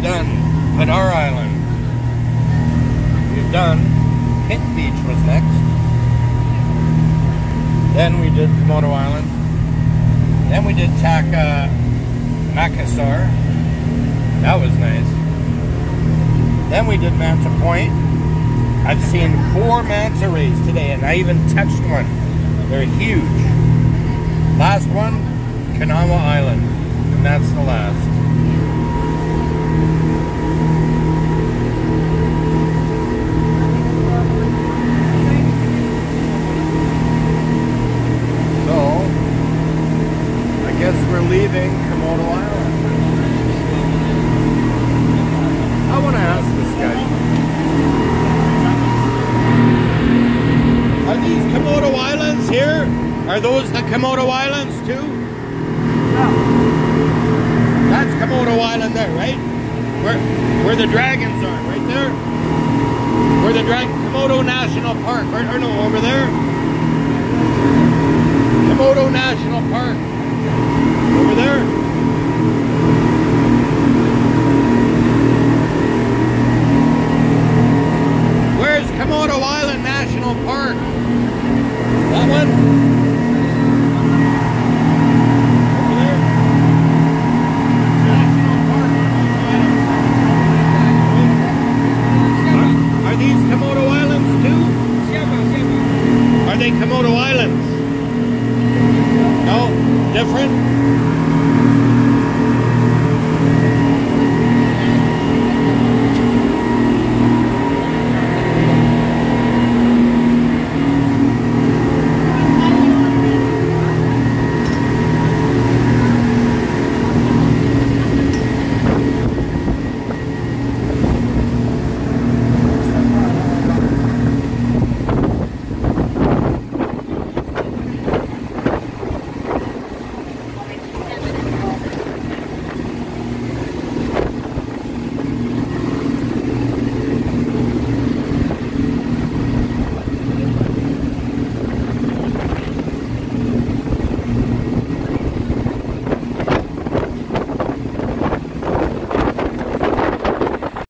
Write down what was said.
we've done Padar Island. We've done Pink Beach was next. Then we did Komodo Island. Then we did Taka Makassar. That was nice. Then we did Manta Point. I've seen four manta rays today and I even touched one. They're huge. Last one, Kanawa Island. And that's the last. Guess we're leaving Komodo Island. I want to ask this guy. Are these Komodo Islands here? Are those the Komodo Islands too? No. That's Komodo Island there, right? Where where the dragons are, right there? Where the drag Komodo National Park, right or no, over there? Komodo National Park. Over there. Where's Komodo Island National Park? That one? Komodo Islands too? Are they Komodo Islands? different.